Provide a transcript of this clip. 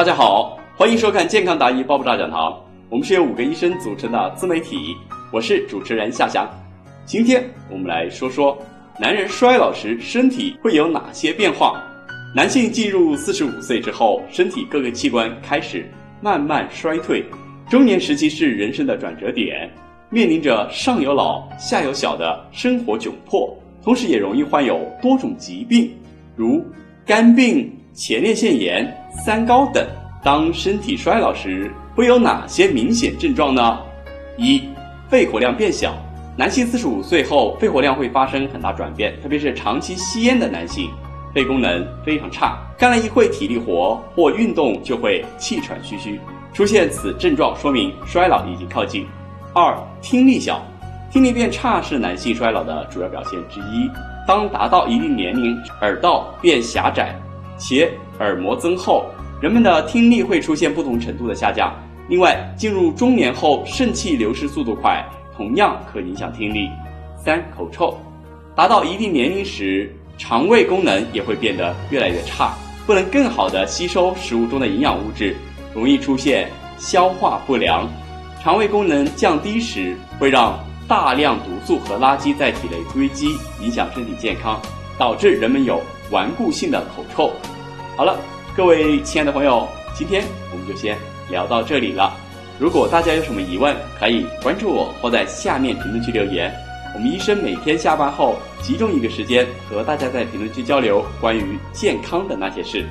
大家好，欢迎收看《健康答疑包不炸讲堂》，我们是由五个医生组成的自媒体，我是主持人夏翔。今天我们来说说，男人衰老时身体会有哪些变化？男性进入四十五岁之后，身体各个器官开始慢慢衰退，中年时期是人生的转折点，面临着上有老下有小的生活窘迫，同时也容易患有多种疾病，如肝病。前列腺炎、三高等，当身体衰老时，会有哪些明显症状呢？一、肺活量变小。男性四十五岁后，肺活量会发生很大转变，特别是长期吸烟的男性，肺功能非常差，干了一会体力活或运动就会气喘吁吁。出现此症状，说明衰老已经靠近。二、听力小。听力变差是男性衰老的主要表现之一。当达到一定年龄，耳道变狭窄。且耳膜增厚，人们的听力会出现不同程度的下降。另外，进入中年后，肾气流失速度快，同样可影响听力。三、口臭，达到一定年龄时，肠胃功能也会变得越来越差，不能更好的吸收食物中的营养物质，容易出现消化不良。肠胃功能降低时，会让大量毒素和垃圾在体内堆积，影响身体健康，导致人们有顽固性的口臭。好了，各位亲爱的朋友，今天我们就先聊到这里了。如果大家有什么疑问，可以关注我或在下面评论区留言。我们医生每天下班后集中一个时间和大家在评论区交流关于健康的那些事。